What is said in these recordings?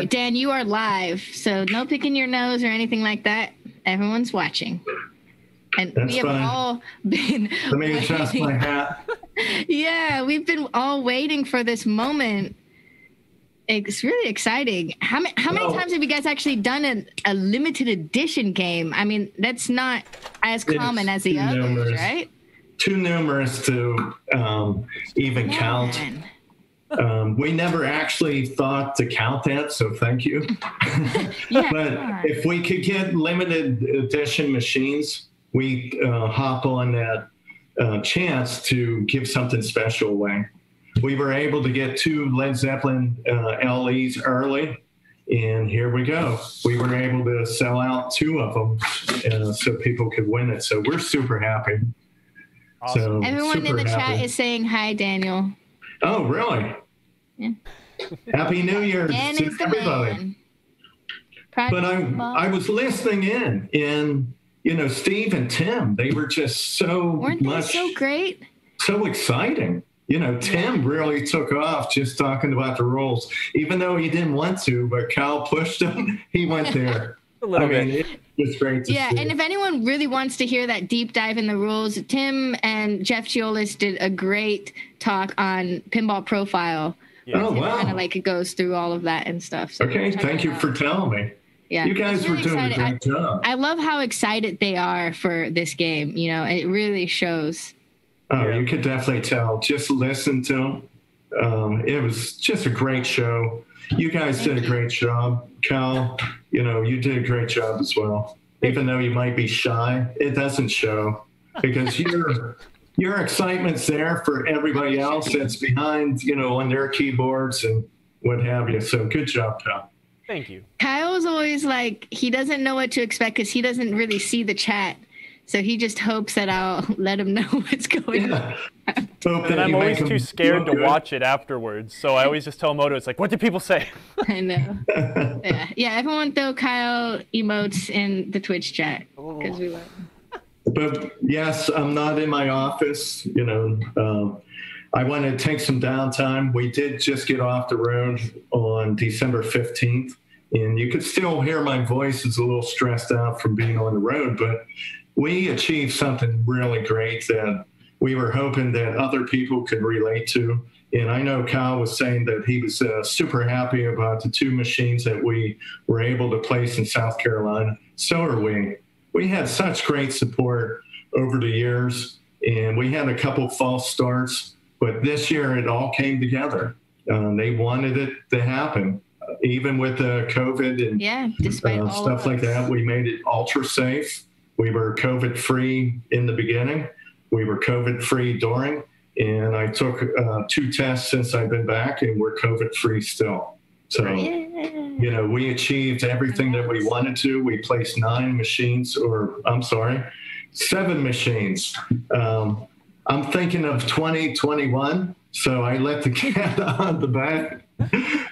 Dan, you are live, so no picking your nose or anything like that. Everyone's watching. And That's we have fine. all been Let me adjust my hat. Yeah, we've been all waiting for this moment. It's really exciting. How many how many times have you guys actually done a, a limited edition game? I mean, that's not as common as the others, numerous. right? Too numerous to um, even count. Man. Um, we never actually thought to count that, so thank you. Yeah. but if we could get limited edition machines, we uh, hop on that uh, chance to give something special away. We were able to get two Led Zeppelin uh, LEs early, and here we go. We were able to sell out two of them uh, so people could win it. So we're super happy. So Everyone in super the chat is saying hi, Daniel. Oh, really? Yeah. Happy New Year Dan to everybody. But I, football. I was listening in, and you know, Steve and Tim, they were just so weren't they much, so great? so exciting. You know, Tim really took off just talking about the rules, even though he didn't want to. But Cal pushed him; he went there. A little I mean, bit. it great to Yeah, see. and if anyone really wants to hear that deep dive in the rules, Tim and Jeff Teolis did a great talk on Pinball Profile. Oh wow! Kind of like it goes through all of that and stuff. So okay, thank you out. for telling me. yeah. You guys It's were really doing a exciting. great job. I, I love how excited they are for this game. You know, it really shows. Oh, Yeah. you could definitely tell. Just listen to them. Um, it was just a great show. You guys did a great job, Cal. You know, you did a great job as well. Even though you might be shy, it doesn't show because your your excitement's there for everybody else that's behind, you know, on their keyboards and what have you. So good job, Cal. Thank you. Kyle's always like he doesn't know what to expect because he doesn't really see the chat. So he just hopes that I'll let him know what's going on. Yeah. Hope And I'm always too scared to good. watch it afterwards. So I always just tell Moto, it's like, what did people say? I know. yeah, yeah. Everyone throw Kyle emotes in the Twitch chat because we love. But yes, I'm not in my office. You know, um, I want to take some downtime. We did just get off the road on December 15th, and you could still hear my voice is a little stressed out from being on the road, but we achieved something really great that we were hoping that other people could relate to. And I know Kyle was saying that he was uh, super happy about the two machines that we were able to place in South Carolina. So are we. We had such great support over the years, and we had a couple false starts, but this year it all came together. Um, they wanted it to happen, uh, even with the COVID and Yeah, uh, stuff like that. We made it ultra safe. We were COVID free in the beginning. We were COVID free during, and I took uh, two tests since I've been back, and we're COVID free still. So, Yeah. You know, we achieved everything that we wanted to. We placed nine machines, or I'm sorry, seven machines. Um, I'm thinking of 2021, so I let the cat on the bag.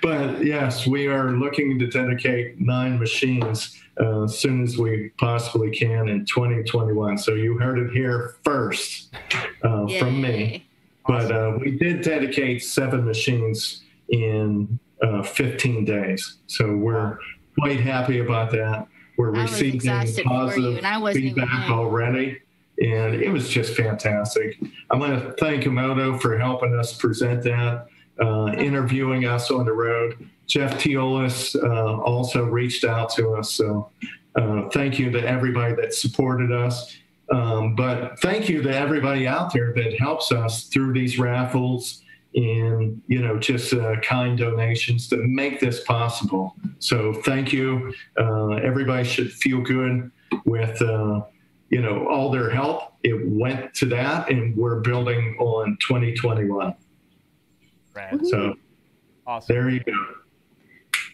But yes, we are looking to dedicate nine machines uh, as soon as we possibly can in 2021. So you heard it here first uh, from me. Yay. But uh, we did dedicate seven machines in uh, 15 days. So we're quite happy about that. We're receiving exhausted for you, positive and I wasn't even feedback already. And it was just fantastic. I want to thank Emoto for helping us present that, uh, interviewing us on the road. Jeff Teolis uh, also reached out to us. So uh, thank you to everybody that supported us. Um, but thank you to everybody out there that helps us through these raffles and you know just uh, kind donations that make this possible. So thank you. Uh, everybody should feel good with uh, you know all their help. It went to that, and we're building on 2021. Right. So Awesome. there you go.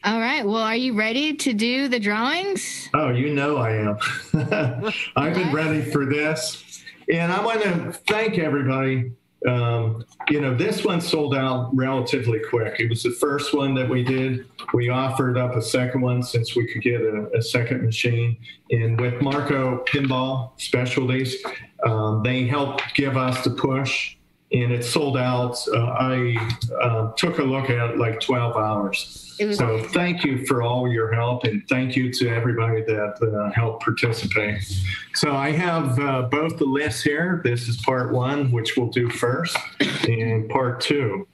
All right. Well, are you ready to do the drawings? Oh, you know I am. I've been ready for this. And I want to thank everybody. Um, you know, this one sold out relatively quick. It was the first one that we did. We offered up a second one since we could get a, a second machine. And with Marco Pinball Specialties, um, they helped give us the push and it sold out. Uh, I uh, took a look at it like 12 hours. So thank you for all your help, and thank you to everybody that uh, helped participate. So I have uh, both the lists here. This is part one, which we'll do first, and part two.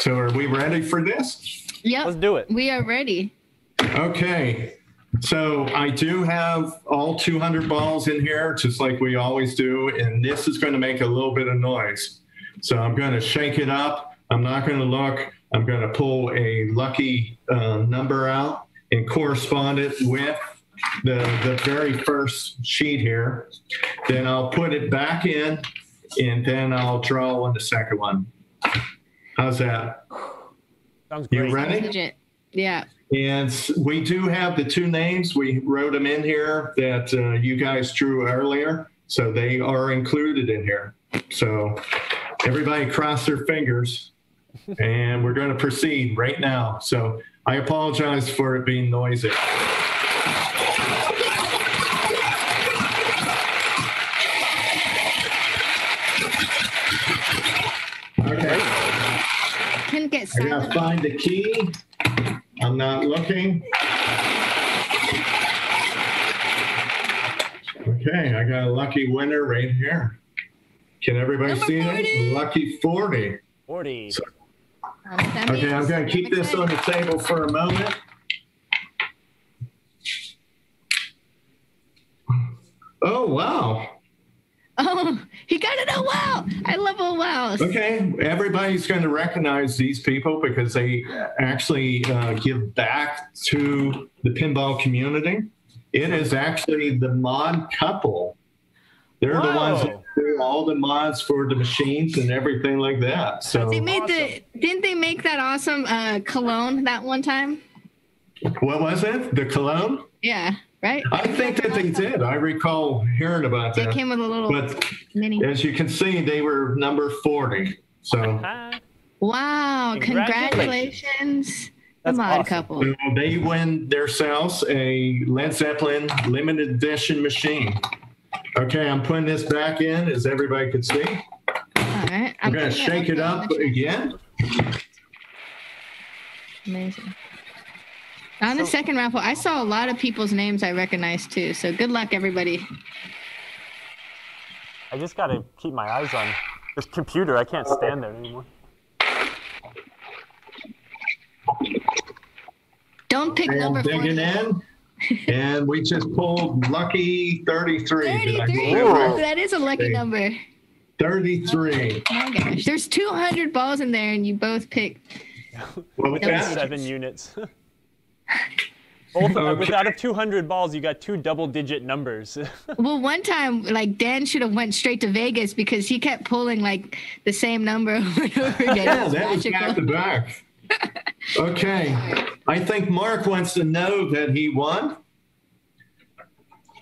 So are we ready for this? Yep. Let's do it. We are ready. Okay. So I do have all 200 balls in here, just like we always do, and this is going to make a little bit of noise. So I'm going to shake it up. I'm not going to look. I'm going to pull a lucky uh, number out and correspond it with the, the very first sheet here. Then I'll put it back in, and then I'll draw on the second one. How's that? Sounds You great. ready? Yeah. And we do have the two names. We wrote them in here that uh, you guys drew earlier. So they are included in here. So everybody cross their fingers and we're going to proceed right now. So I apologize for it being noisy. Okay. Couldn't get I gotta find the key. I'm not looking. Okay, I got a lucky winner right here. Can everybody Number see 40. it? Lucky 40. 40. Um, that Okay, I'm gonna keep this on the table for a moment. Oh, wow. Oh, he got it. Oh, wow. I love oh, wow. Okay, everybody's going to recognize these people because they actually uh, give back to the pinball community. It is actually the mod couple. They're the ones that Whoa. do all the mods for the machines and everything like that. So, They made the, didn't they make that awesome uh, cologne that one time? what was it? The cologne? Yeah, right? I think that they did. I recall hearing about They that. came with a little But mini. as you can see, they were number 40. So. Wow, Congratulations. congratulations. The That's mod awesome. couple. So they win themselves a Led Zeppelin limited edition machine. Okay, I'm putting this back in as everybody could see. All right. I'm gonna shake it up again. Amazing. On the So- second raffle, I saw a lot of people's names I recognized too. So good luck, everybody. I just gotta keep my eyes on this computer. I can't stand there anymore. Don't pick I am number digging in. And we just pulled lucky 33. 33. get that Ooh. right? That is a lucky Okay. number. 33. Oh my gosh. There's 200 balls in there and you both picked. What was Without that? seven units. Both Okay. with out of 200 balls, you got two double-digit numbers. Well, one time, like Dan should have went straight to Vegas because he kept pulling like the same number over and over again. Yeah, that was back to back. Okay, I think Mark wants to know that he won.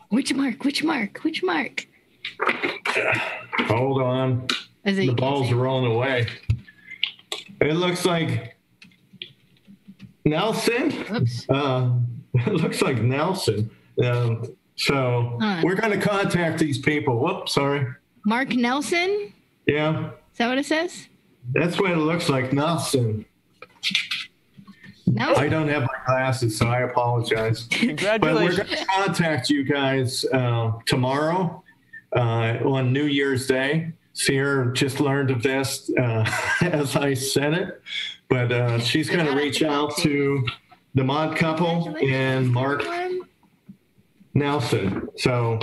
Which mark? Which mark? Which mark? Hold on. The balls are rolling away. It looks like Nelson. Oops. Uh, it looks like Nelson. Um, so Huh. we're going to contact these people. Whoops, sorry. Mark Nelson? Yeah, Is that what it says? that's what it looks like. Nelson. No. I don't have my glasses, so I apologize. Congratulations. But we're going to contact you guys uh, tomorrow uh, on New Year's Day. Sierra just learned of this uh, as I said it, but uh, she's going to reach out to the mod couple and Mark. Nelson. So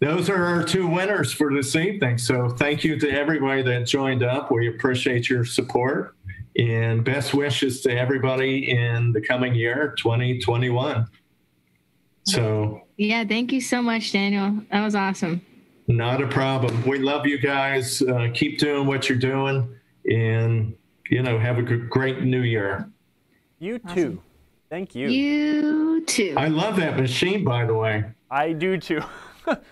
those are our two winners for this evening. So thank you to everybody that joined up. We appreciate your support and best wishes to everybody in the coming year, 2021. So Yeah, thank you so much, Daniel. That was awesome. not a problem. We love you guys. Uh, keep doing what you're doing and, you know, have a great new year. You too. Thank you. You too. I love that machine, by the way. I do too.